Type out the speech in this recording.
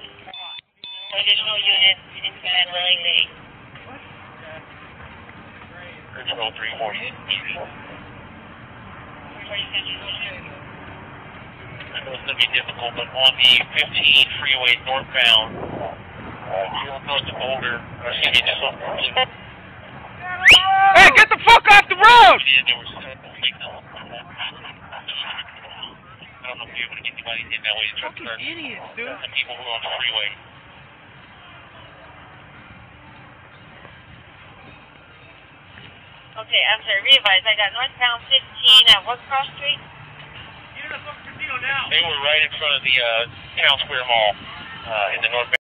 Additional units in Van Lane Lane. Control 340. I know it's going to be difficult, but on the 15 freeway northbound, uh, north of Boulder, or excuse me, just off Hey, get the fuck off the road! If you're able to get anybody in that way to try to idiots, dude. the people who are on the freeway. Okay, I'm sorry, revise. I got northbound 15 at what cross street? They were right in front of the uh, Town Square Mall uh, in the northbound.